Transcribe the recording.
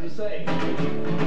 to say.